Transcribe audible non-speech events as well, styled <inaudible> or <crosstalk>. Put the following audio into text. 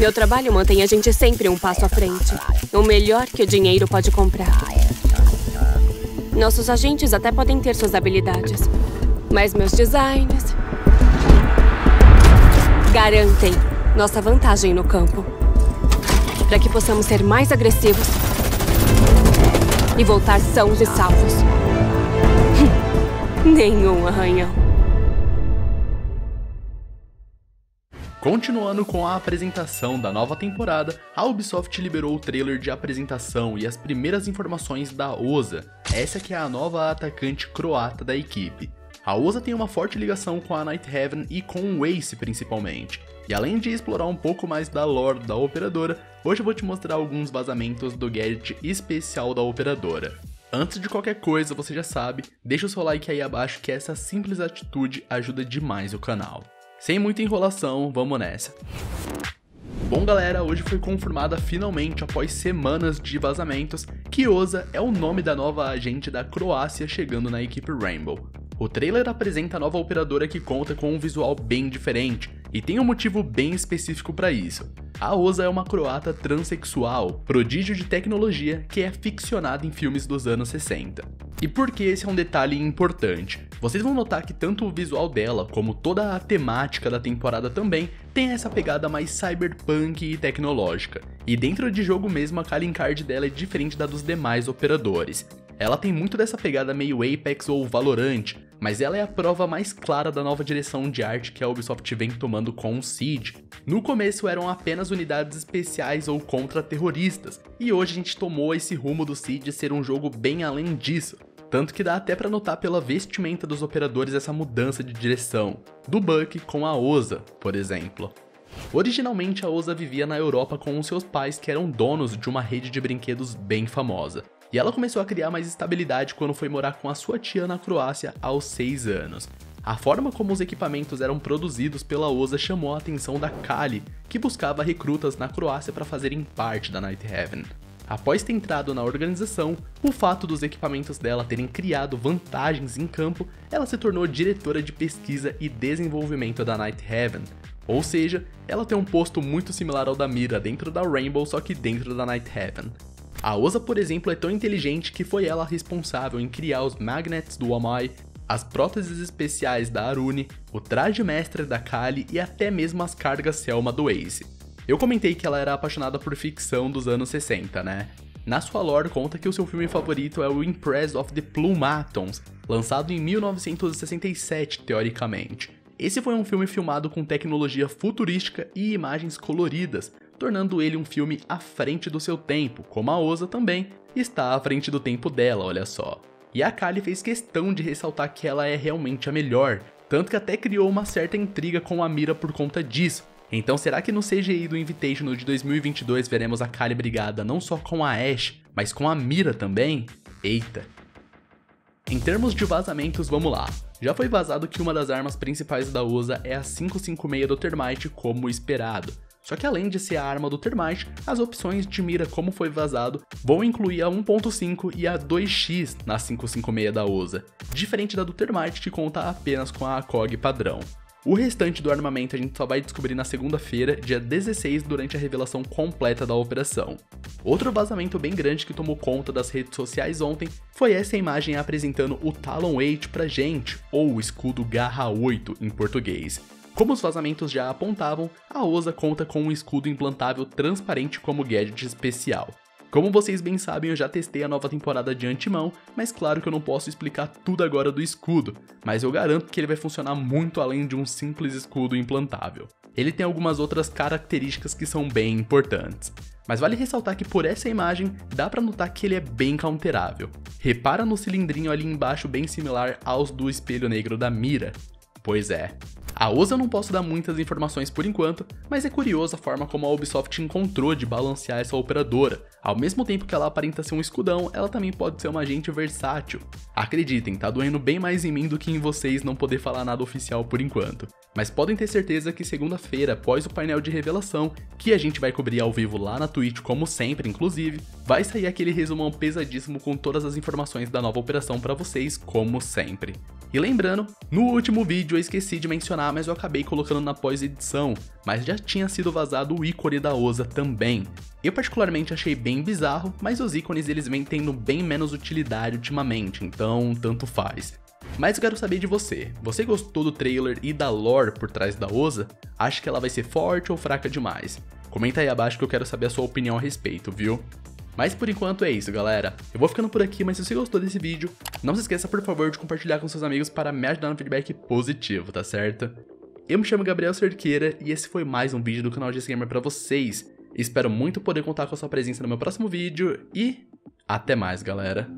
Meu trabalho mantém a gente sempre um passo à frente. O melhor que o dinheiro pode comprar. Nossos agentes até podem ter suas habilidades. Mas meus designs. garantem nossa vantagem no campo. Para que possamos ser mais agressivos e voltar sãos e salvos. <laughs> Nenhum arranhão. Continuando com a apresentação da nova temporada, a Ubisoft liberou o trailer de apresentação e as primeiras informações da Oza, essa que é a nova atacante croata da equipe. A Oza tem uma forte ligação com a Night Heaven e com o Ace principalmente. E além de explorar um pouco mais da lore da operadora, hoje eu vou te mostrar alguns vazamentos do gadget especial da operadora. Antes de qualquer coisa, você já sabe, deixa o seu like aí abaixo que essa simples atitude ajuda demais o canal. Sem muita enrolação, vamos nessa. Bom galera, hoje foi confirmada finalmente, após semanas de vazamentos, que Oza é o nome da nova agente da Croácia chegando na equipe Rainbow. O trailer apresenta a nova operadora que conta com um visual bem diferente, e tem um motivo bem específico para isso. A Oza é uma croata transexual, prodígio de tecnologia que é ficcionada em filmes dos anos 60. E por que esse é um detalhe importante? Vocês vão notar que tanto o visual dela, como toda a temática da temporada também, tem essa pegada mais cyberpunk e tecnológica. E dentro de jogo mesmo a calling card dela é diferente da dos demais operadores. Ela tem muito dessa pegada meio Apex ou Valorant, mas ela é a prova mais clara da nova direção de arte que a Ubisoft vem tomando com o Siege. No começo eram apenas unidades especiais ou contra-terroristas, e hoje a gente tomou esse rumo do Siege ser um jogo bem além disso. Tanto que dá até para notar pela vestimenta dos operadores essa mudança de direção, do Buck com a Oza, por exemplo. Originalmente a Oza vivia na Europa com seus pais que eram donos de uma rede de brinquedos bem famosa. E ela começou a criar mais estabilidade quando foi morar com a sua tia na Croácia aos 6 anos. A forma como os equipamentos eram produzidos pela OSA chamou a atenção da Kali, que buscava recrutas na Croácia para fazerem parte da Night Heaven. Após ter entrado na organização, o fato dos equipamentos dela terem criado vantagens em campo, ela se tornou diretora de pesquisa e desenvolvimento da Night Heaven. Ou seja, ela tem um posto muito similar ao da Mira dentro da Rainbow, só que dentro da Night Heaven. A Osa, por exemplo, é tão inteligente que foi ela responsável em criar os magnets do Amai, as próteses especiais da Arune, o traje mestre da Kali e até mesmo as cargas Selma do Ace. Eu comentei que ela era apaixonada por ficção dos anos 60, né? Na sua lore conta que o seu filme favorito é o Impress of the Plumatons, lançado em 1967 teoricamente. Esse foi um filme filmado com tecnologia futurística e imagens coloridas, tornando ele um filme à frente do seu tempo, como a Osa também está à frente do tempo dela, olha só. E a Kali fez questão de ressaltar que ela é realmente a melhor, tanto que até criou uma certa intriga com a Mira por conta disso. Então será que no CGI do Invitational de 2022 veremos a Kali brigada não só com a Ashe, mas com a Mira também? Eita. Em termos de vazamentos, vamos lá. Já foi vazado que uma das armas principais da USA é a 556 do Termite, como esperado. Só que além de ser a arma do Termite, as opções de mira como foi vazado vão incluir a 1.5 e a 2x na 556 da OSA, diferente da do Termite que conta apenas com a ACOG padrão. O restante do armamento a gente só vai descobrir na segunda-feira, dia 16, durante a revelação completa da operação. Outro vazamento bem grande que tomou conta das redes sociais ontem foi essa imagem apresentando o Talon 8 pra gente, ou o escudo Garra 8 em português. Como os vazamentos já apontavam, a OSA conta com um escudo implantável transparente como gadget especial. Como vocês bem sabem, eu já testei a nova temporada de antemão, mas claro que eu não posso explicar tudo agora do escudo, mas eu garanto que ele vai funcionar muito além de um simples escudo implantável. Ele tem algumas outras características que são bem importantes. Mas vale ressaltar que por essa imagem dá para notar que ele é bem counterável. Repara no cilindrinho ali embaixo bem similar aos do espelho negro da mira. Pois é, a OSA eu não posso dar muitas informações por enquanto, mas é curiosa a forma como a Ubisoft encontrou de balancear essa operadora. Ao mesmo tempo que ela aparenta ser um escudão, ela também pode ser uma agente versátil. Acreditem, tá doendo bem mais em mim do que em vocês não poder falar nada oficial por enquanto. Mas podem ter certeza que segunda-feira, após o painel de revelação, que a gente vai cobrir ao vivo lá na Twitch, como sempre, inclusive, vai sair aquele resumão pesadíssimo com todas as informações da nova operação para vocês, como sempre. E lembrando, no último vídeo eu esqueci de mencionar, mas eu acabei colocando na pós-edição, mas já tinha sido vazado o ícone da Oza também. Eu particularmente achei bem bizarro, mas os ícones eles vêm tendo bem menos utilidade ultimamente, então tanto faz. Mas eu quero saber de você. Você gostou do trailer e da lore por trás da Oza? Acha que ela vai ser forte ou fraca demais? Comenta aí abaixo que eu quero saber a sua opinião a respeito, viu? Mas por enquanto é isso, galera. Eu vou ficando por aqui, mas se você gostou desse vídeo, não se esqueça, por favor, de compartilhar com seus amigos para me ajudar no feedback positivo, tá certo? Eu me chamo Gabriel Cerqueira e esse foi mais um vídeo do canal de Gamer pra vocês. Espero muito poder contar com a sua presença no meu próximo vídeo e até mais, galera.